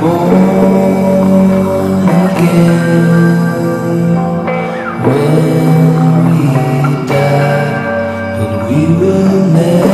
born again. When we die, but we will never